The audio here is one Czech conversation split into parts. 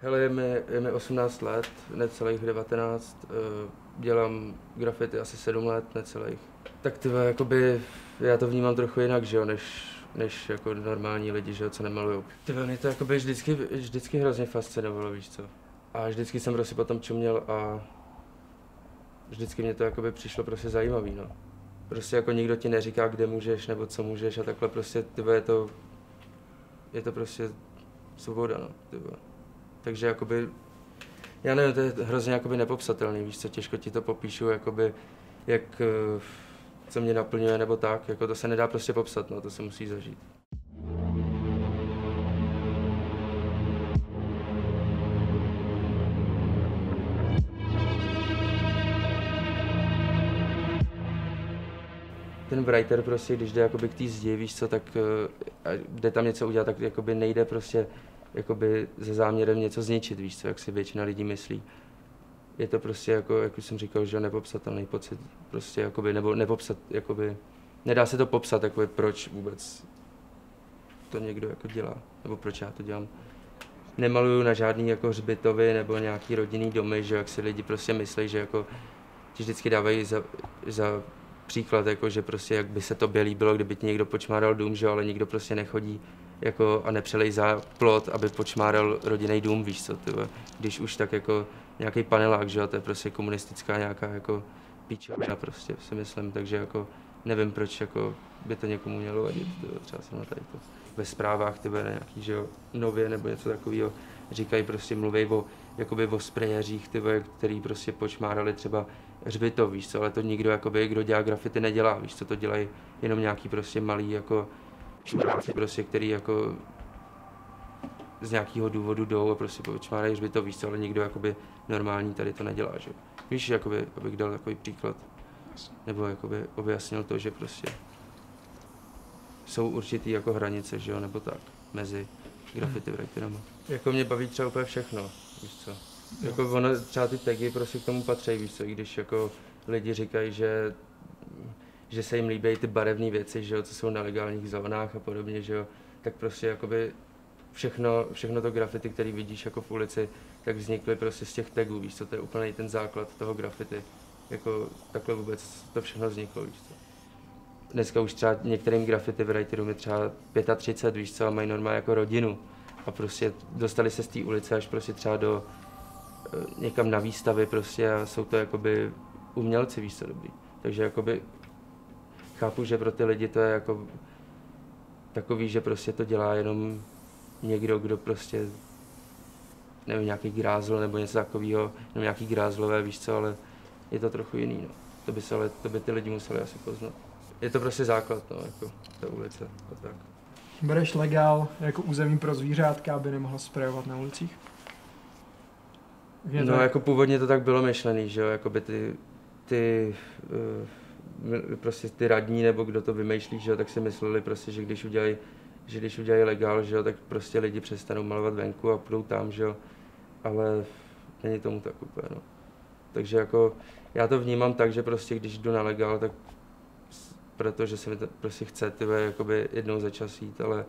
Hele, je mi, je mi 18 let, necelých 19, eh, dělám grafity asi 7 let, necelých. Tak ty jakoby, já to vnímám trochu jinak, že jo, než, než jako normální lidi, že jo, co nemalujou. Ty mě to jakoby vždycky, vždycky hrozně fascinovalo, víš co. A vždycky jsem prostě potom čuměl a vždycky mě to jakoby přišlo prostě zajímavý, no. Prostě jako nikdo ti neříká, kde můžeš nebo co můžeš a takhle prostě, ty je to, je to prostě svoboda, no, ty Takže jakoby, já nevím, to je hrozně jakoby nepopsatelný, víš co, těžko ti to popíšu, jakoby, jak, eh, co mě naplňuje nebo tak, jako to se nedá prostě popsat, no, to se musí zažít. ten writer prostě, když jde jakoby k té zdi, víš co, tak uh, jde tam něco udělat, tak jakoby nejde prostě jakoby ze záměrem něco zničit, víš co, jak si většina lidí myslí. Je to prostě jako, jak už jsem říkal, že nepopsatelný pocit, prostě jakoby, nebo nepopsat, jakoby, nedá se to popsat, jakoby, proč vůbec to někdo jako dělá, nebo proč já to dělám. Nemaluju na žádný jako hřbitovy nebo nějaký rodinný domy, že jak si lidi prostě myslí, že jako ti vždycky dávají za, za příklad, jako že prostě jak by se to líbilo, kdyby ti někdo počmáral dům, že ale nikdo prostě nechodí jako a nepřelej za plot, aby počmáral rodinný dům, víš co, tyhle. Když už tak jako nějaký panelák, že to je prostě komunistická nějaká jako píčovina prostě, si myslím, takže jako nevím, proč jako by to někomu mělo vadit, třeba jsem na tady to. Ve zprávách tyhle nějaký, že jo, nově nebo něco takového, říkají prostě, mluví o, jakoby o sprejeřích, tyhle, který prostě počmárali třeba hřbitov, víš co, ale to nikdo, jakoby, kdo dělá grafity, nedělá, víš co, to dělají jenom nějaký prostě malý, jako špráci, prostě, který jako z nějakého důvodu jdou a prostě počmárají hřbitov, víš co, ale nikdo jakoby normální tady to nedělá, že Víš, jakoby, abych dal takový příklad, nebo jakoby objasnil to, že prostě jsou určitý jako hranice, že jo, nebo tak, mezi grafity writerama. Jako mě baví třeba úplně všechno, víš co. Jako ono, třeba ty tagy prostě k tomu patří, víš co, i když jako lidi říkají, že že se jim líbí ty barevné věci, že jo, co jsou na legálních zónách a podobně, že jo, tak prostě jakoby všechno, všechno to grafity, který vidíš jako v ulici, tak vznikly prostě z těch tagů, víš co, to je úplně ten základ toho grafity. Jako takhle vůbec to všechno vzniklo, víš co. Dneska už třeba některým graffiti writerům je třeba 35, víš co, a mají normálně jako rodinu. A prostě dostali se z té ulice až prostě třeba do Eh, někam na výstavy prostě a jsou to jakoby umělci, víš co, dobrý. Takže jakoby chápu, že pro ty lidi to je jako takový, že prostě to dělá jenom někdo, kdo prostě nevím, nějaký grázl nebo něco takového, nebo nějaký grázlové, víš co, ale je to trochu jiný, no. To by, se, ale, to by ty lidi museli asi poznat. Je to prostě základ, no, jako ta ulice a tak. Bereš legál jako území pro zvířátka, aby nemohla sprejovat na ulicích? Je no, jako původně to tak bylo myšlený, že jo, jako by ty, ty uh, prostě ty radní nebo kdo to vymýšlí, že jo, tak si mysleli prostě, že když udělají že když udělají legál, že jo, tak prostě lidi přestanou malovat venku a půjdou tam, že jo, ale není tomu tak úplně, no. Takže jako já to vnímám tak, že prostě když jdu na legál, tak protože se mi to prostě chce tyhle, jakoby jednou za čas jít, ale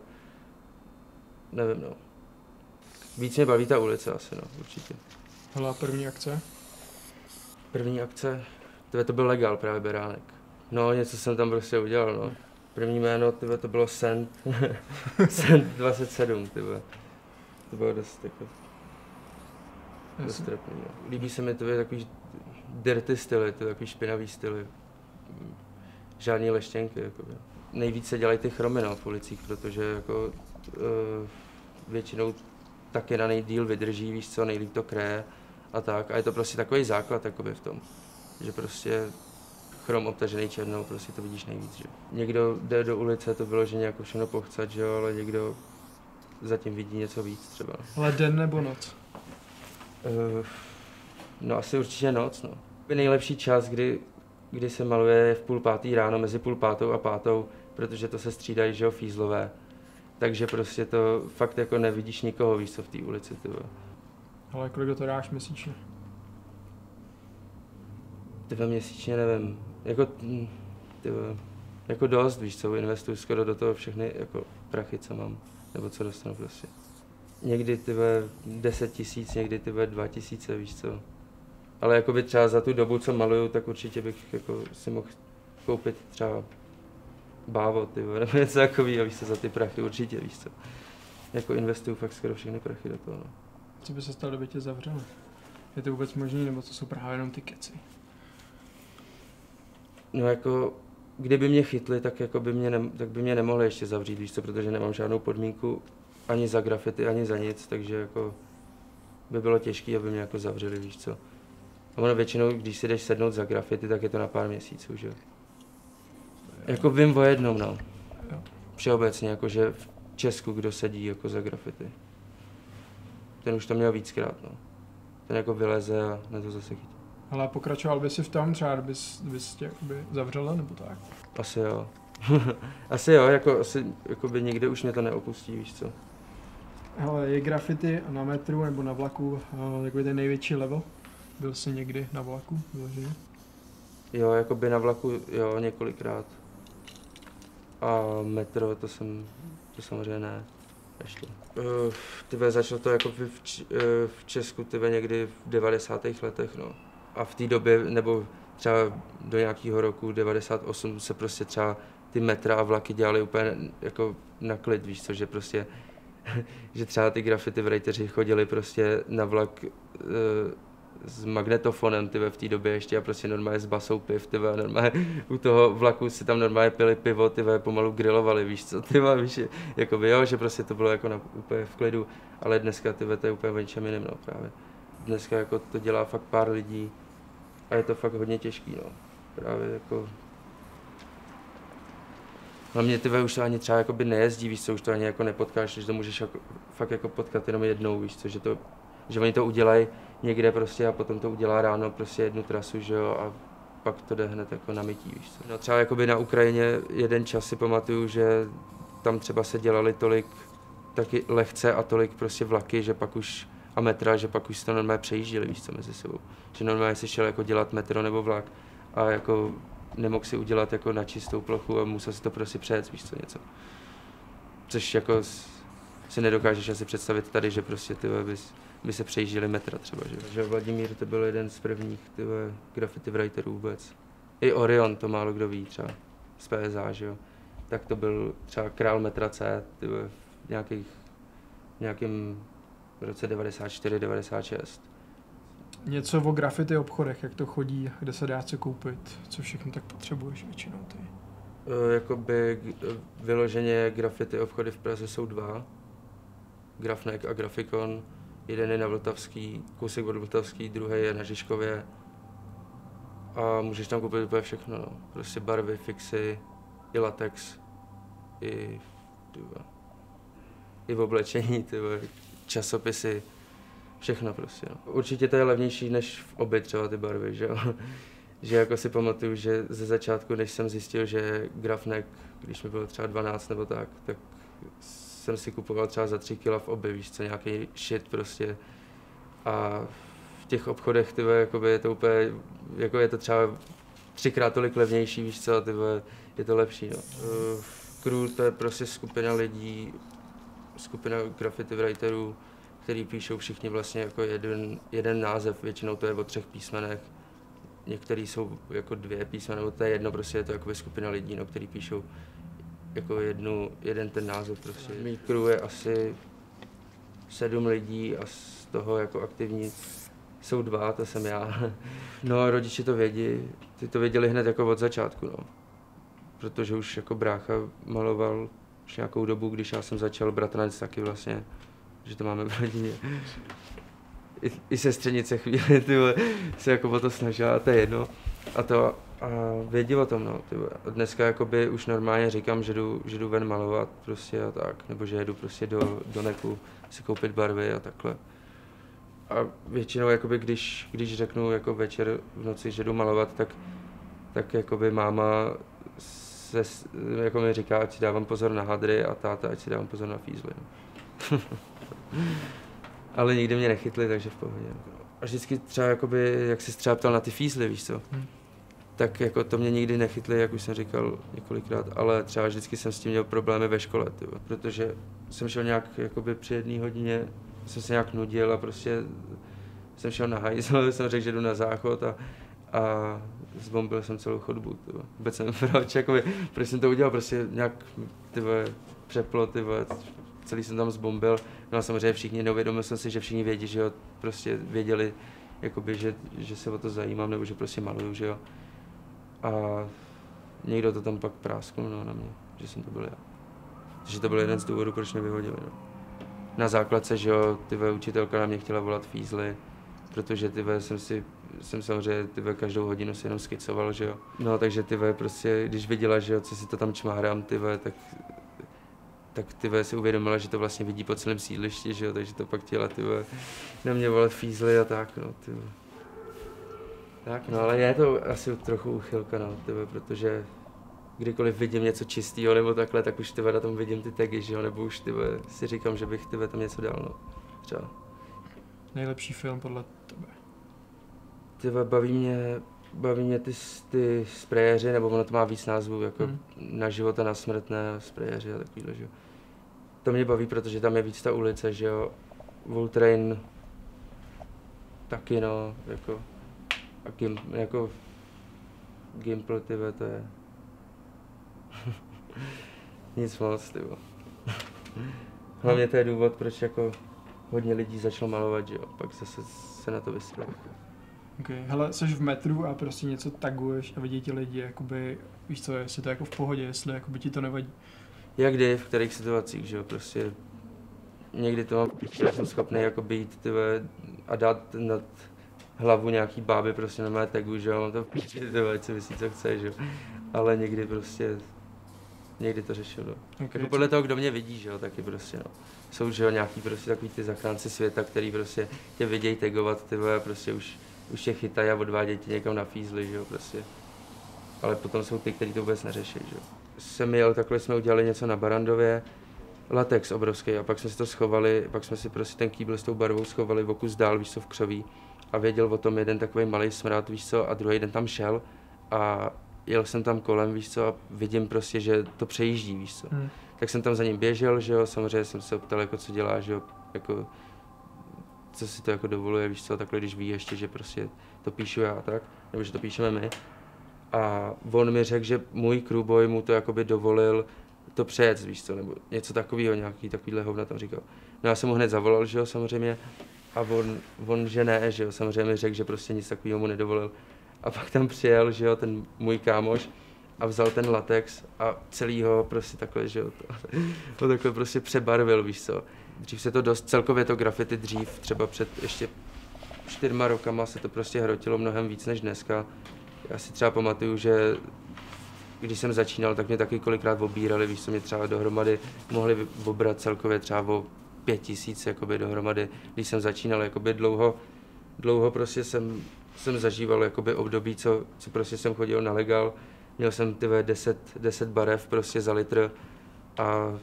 nevím, no. Víc mě baví ta ulice asi, no, určitě. Hele, první akce? První akce? Tebe to byl legal právě Beránek. No, něco jsem tam prostě udělal, no. První jméno, tebe to bylo Send. Send 27, tebe. To bylo dost jako... Dost trapný, no. Líbí se mi tebe takový dirty styly, ty takový špinavý styly. Žádný leštěnky, jakoby. Nejvíce dělají ty chromy no, v ulicích, protože jako uh, většinou taky na nejdíl vydrží, víš co, nejlíp to kreje a tak. A je to prostě takový základ jakoby v tom, že prostě chrom obtažený černou, prostě to vidíš nejvíc, že Někdo jde do ulice, to bylo, že nějak všechno pochcat, že jo, ale někdo zatím vidí něco víc třeba. Ale den nebo noc? Uh, no asi určitě noc, no. Nejlepší čas, kdy, kdy se maluje je v půl pátý ráno, mezi půl pátou a pátou, protože to se střídají, že jo, fízlové. Takže prostě to fakt jako nevidíš nikoho, víš co, v té ulici, ty ale kolik to dáš měsíčně? Tyve měsíčně nevím. Jako, hm, tyve, jako dost, víš co, investuju skoro do toho všechny jako prachy, co mám, nebo co dostanu prostě. Někdy tyhle 10 tisíc, někdy tyhle 2 tisíce, víš co. Ale jakoby třeba za tu dobu, co maluju, tak určitě bych jako si mohl koupit třeba bávo, ty nebo něco takového, víš co, za ty prachy určitě, víš co. Jako investuju fakt skoro všechny prachy do toho, no. Co by se stalo, kdyby tě zavřeli? Je to vůbec možné, nebo to jsou právě jenom ty keci? No jako, kdyby mě chytli, tak, jako by mě ne, tak by mě nemohli ještě zavřít, víš co, protože nemám žádnou podmínku ani za grafity, ani za nic, takže jako by bylo těžké, aby mě jako zavřeli, víš co. Ono většinou, když si jdeš sednout za grafity, tak je to na pár měsíců, že jo. Jako vím o jednom, no. Jo. Všeobecně, jako že v Česku kdo sedí jako za grafity. Ten už to měl víckrát, no. Ten jako vyleze a na to zase chytí. Ale pokračoval by si v tom, třeba kdybys, kdybys tě jakoby zavřela, nebo tak? Asi jo. asi jo, jako asi jako by nikdy už mě to neopustí, víš co. Hele, je graffiti na metru nebo na vlaku uh, takový ten největší level? Byl jsi někdy na vlaku vyloženě? Jo, jako by na vlaku, jo, několikrát. A metro, to jsem, to samozřejmě ne, ještě. Uh, tyve, začalo to jako v, v, v Česku, tyve, někdy v 90. letech, no. A v té době, nebo třeba do nějakého roku 98 se prostě třeba ty metra a vlaky dělali úplně jako na klid, víš co, že prostě, že třeba ty graffiti writeři chodili prostě na vlak uh, s magnetofonem, ty v té době ještě a prostě normálně s basou piv, ty normálně u toho vlaku si tam normálně pili pivo, ty pomalu grilovali, víš co, ty víš, jako by jo, že prostě to bylo jako na, úplně v klidu, ale dneska ty to je úplně o něčem jiném, no právě. Dneska jako to dělá fakt pár lidí a je to fakt hodně těžký, no. Právě jako Hlavně ty už to ani třeba jakoby nejezdí, víš co, už to ani jako nepotkáš, že to můžeš jako, fakt jako potkat jenom jednou, víš co, že to, že oni to udělají někde prostě a potom to udělá ráno prostě jednu trasu, že jo, a pak to jde hned jako na mytí, víš co. No třeba jakoby na Ukrajině jeden čas si pamatuju, že tam třeba se dělali tolik taky lehce a tolik prostě vlaky, že pak už a metra, že pak už se to normálně přejížděli, víš co, mezi sebou. Že normálně si šel jako dělat metro nebo vlak a jako nemohl si udělat jako na čistou plochu a musel si to prostě přejet, víš co, něco. Což jako si nedokážeš asi představit tady, že prostě ty bys by se přejížděli metra třeba, že, že Vladimír to byl jeden z prvních tyhle, graffiti writerů vůbec. I Orion to málo kdo ví třeba, z PSA, že jo. Tak to byl třeba král metra C, tyhle, v nějakých, nějakým roce 94-96. Něco o graffiti obchodech, jak to chodí, kde se dá co koupit, co všechno tak potřebuješ většinou ty? Uh, jakoby vyloženě graffiti obchody v Praze jsou dva. Grafnek a Grafikon Jeden je na Vltavský, kousek od Vltavský, druhý je na Žižkově. A můžeš tam koupit úplně všechno, no. Prostě barvy, fixy, i latex, i, tyba, i v oblečení, tyba, časopisy, všechno prostě. No. Určitě to je levnější než v oby třeba ty barvy, že jo. že jako si pamatuju, že ze začátku, než jsem zjistil, že grafnek, když mi bylo třeba 12 nebo tak, tak jsem si kupoval třeba za 3 kg v oby, víš co, nějaký shit prostě. A v těch obchodech, tyhle, jakoby je to úplně, jako je to třeba třikrát tolik levnější, víš co, tyhle, je to lepší, no. Crew to je prostě skupina lidí, skupina graffiti writerů, který píšou všichni vlastně jako jeden, jeden název, většinou to je o třech písmenech, některý jsou jako dvě písmena, nebo to je jedno, prostě je to jako skupina lidí, no, který píšou jako jednu, jeden ten název prostě. Mý crew je asi sedm lidí a z toho jako aktivní jsou dva, to jsem já. No rodiče to vědí, ty to věděli hned jako od začátku, no. Protože už jako brácha maloval už nějakou dobu, když já jsem začal, bratranec taky vlastně, že to máme v rodině. I, i sestřenice chvíli, ty se jako o to snažila, a to je jedno. A to, a vědí o tom, no. Ty a dneska jakoby už normálně říkám, že jdu, že jdu ven malovat prostě a tak, nebo že jedu prostě do, do neku si koupit barvy a takhle. A většinou, jakoby, když, když řeknu jako večer v noci, že jdu malovat, tak, tak jakoby máma se, jako mi říká, ať si dávám pozor na hadry a táta, ať si dávám pozor na fízly. No. Ale nikdy mě nechytli, takže v pohodě. A vždycky třeba, jakoby, jak jsi třeba ptal na ty fízly, víš co? Hmm tak jako to mě nikdy nechytli, jak už jsem říkal několikrát, ale třeba vždycky jsem s tím měl problémy ve škole, tyjo, protože jsem šel nějak jakoby při jedné hodině, jsem se nějak nudil a prostě jsem šel na hajzl, jsem řekl, že jdu na záchod a, a zbombil jsem celou chodbu, tyjo. Vůbec jsem proč, jakoby, proč jsem to udělal, prostě nějak tyjo, přeplo, tyjo, celý jsem tam zbombil, no a samozřejmě všichni, neuvědomil jsem si, že všichni vědí, že jo, prostě věděli, jakoby, že, že se o to zajímám, nebo že prostě maluju, že jo. A někdo to tam pak prásknul no, na mě, že jsem to byl já. Takže to byl jeden z důvodů, proč mě vyhodili. No. Na základce, že jo, ty učitelka na mě chtěla volat fízly, protože ty jsem si jsem samozřejmě ty každou hodinu si jenom skicoval, že jo. No takže ty prostě, když viděla, že jo, co si to tam čmáhrám, ty tak tak ty si uvědomila, že to vlastně vidí po celém sídlišti, že jo, takže to pak chtěla ty na mě volat fízly a tak, no, ty Tak, no, ale je to asi trochu uchylka, no, ty protože kdykoliv vidím něco čistého nebo takhle, tak už ty na tom vidím ty tagy, že jo, nebo už ty si říkám, že bych ty tam něco dal, no, třeba. Nejlepší film podle tebe? Ty baví mě, baví mě ty, ty sprejeři, nebo ono to má víc názvů, jako hmm. na život a na smrtné sprejeři a takovýhle, že jo. To mě baví, protože tam je víc ta ulice, že jo. Voltrain taky, no, jako, a Gim, jako Gimple, ty to je nic moc, ty Hlavně to je důvod, proč jako hodně lidí začalo malovat, že jo, pak zase se na to vysvětlí. Ok, hele, jsi v metru a prostě něco taguješ a vidí ti lidi, jakoby, víš co, jestli to je jako v pohodě, jestli jakoby ti to nevadí. Jak kdy, v kterých situacích, že jo, prostě někdy to mám, já jsem schopný jako být tyve, a dát nad hlavu nějaký báby prostě na mé tagu, že jo, to píči, tyve, co myslí, co chce, že jo, ale někdy prostě, někdy to řešil, no. Okay. Jako podle toho, kdo mě vidí, že jo, taky prostě, no. Jsou, že jo, nějaký prostě takový ty zachránci světa, který prostě tě vidějí tagovat, ty prostě už už je chytají a odvádějí tě někam na fízly, že jo, prostě. Ale potom jsou ty, kteří to vůbec neřeší, že jo. Jsem jel, takhle jsme udělali něco na Barandově, latex obrovský a pak jsme si to schovali, pak jsme si prostě ten kýbl s tou barvou schovali v okus dál, víš co, v křoví a věděl o tom jeden takový malý smrad, víš co, a druhý den tam šel a jel jsem tam kolem, víš co, a vidím prostě, že to přejíždí, víš co. Hmm. Tak jsem tam za ním běžel, že jo, samozřejmě jsem se ptal, jako co dělá, že jo, jako co si to jako dovoluje, víš co, takhle když ví ještě, že prostě to píšu já tak, nebo že to píšeme my. A on mi řekl, že můj crewboy mu to jakoby dovolil to přejet, víš co, nebo něco takového, nějaký takovýhle hovna tam říkal. No já jsem mu hned zavolal, že jo, samozřejmě, a on, on že ne, že jo, samozřejmě řekl, že prostě nic takového mu nedovolil. A pak tam přijel, že jo, ten můj kámoš a vzal ten latex a celý ho prostě takhle, že jo, to, to takhle prostě přebarvil, víš co. Dřív se to dost, celkově to grafity dřív, třeba před ještě čtyřma rokama se to prostě hrotilo mnohem víc než dneska. Já si třeba pamatuju, že když jsem začínal, tak mě taky kolikrát obírali, víš, co mě třeba dohromady mohli obrat celkově třeba o pět tisíc jakoby dohromady, když jsem začínal, jakoby dlouho, dlouho prostě jsem, jsem zažíval jakoby období, co, co prostě jsem chodil na legal, měl jsem ty 10, 10 barev prostě za litr a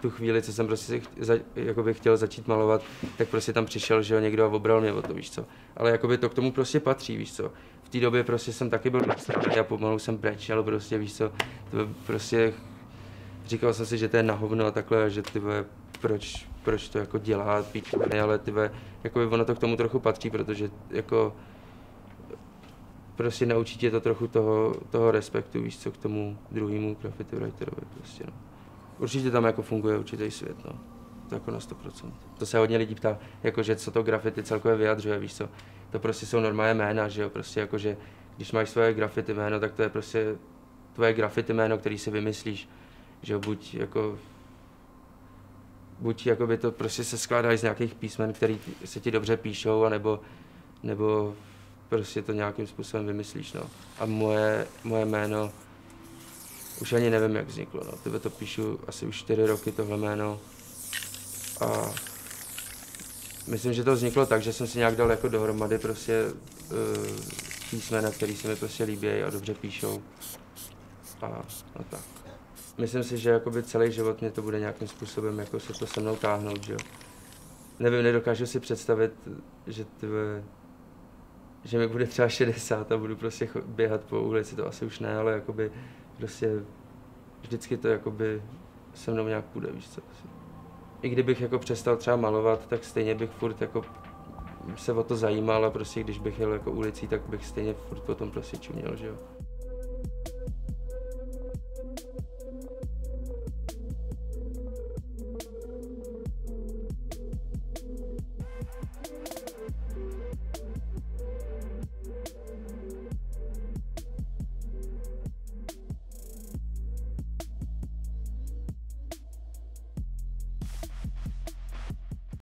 tu chvíli, co jsem prostě za, jakoby chtěl začít malovat, tak prostě tam přišel, že jo, někdo a obral mě o to, víš co. Ale jakoby to k tomu prostě patří, víš co. V té době prostě jsem taky byl a pomalu jsem brečel, prostě víš co, to prostě říkal jsem si, že to je na hovno a takhle, že ty proč, proč to jako dělá, píčoviny, ale ty jakoby ono to k tomu trochu patří, protože jako prostě naučí tě to trochu toho, toho respektu, víš co, k tomu druhému graffiti writerovi prostě, no určitě tam jako funguje určitý svět, no. To jako na 100%. To se hodně lidí ptá, jakože co to graffiti celkově vyjadřuje, víš co. To prostě jsou normální jména, že jo, prostě jakože, když máš svoje graffiti jméno, tak to je prostě tvoje graffiti jméno, který si vymyslíš, že jo, buď jako buď jakoby to prostě se skládají z nějakých písmen, které se ti dobře píšou, anebo, nebo prostě to nějakým způsobem vymyslíš, no. A moje, moje jméno už ani nevím, jak vzniklo. No. Tebe to píšu asi už čtyři roky, tohle jméno. A myslím, že to vzniklo tak, že jsem si nějak dal jako dohromady prostě uh, písmena, který se mi prostě líbí a dobře píšou. A, a tak. Myslím si, že jakoby celý život mě to bude nějakým způsobem jako se to se mnou táhnout, že jo. Nevím, nedokážu si představit, že ty že mi bude třeba 60 a budu prostě běhat po ulici, to asi už ne, ale jakoby prostě vždycky to jakoby se mnou nějak půjde, víš co. I kdybych jako přestal třeba malovat, tak stejně bych furt jako se o to zajímal a prostě když bych jel jako ulicí, tak bych stejně furt potom prostě čuměl, že jo.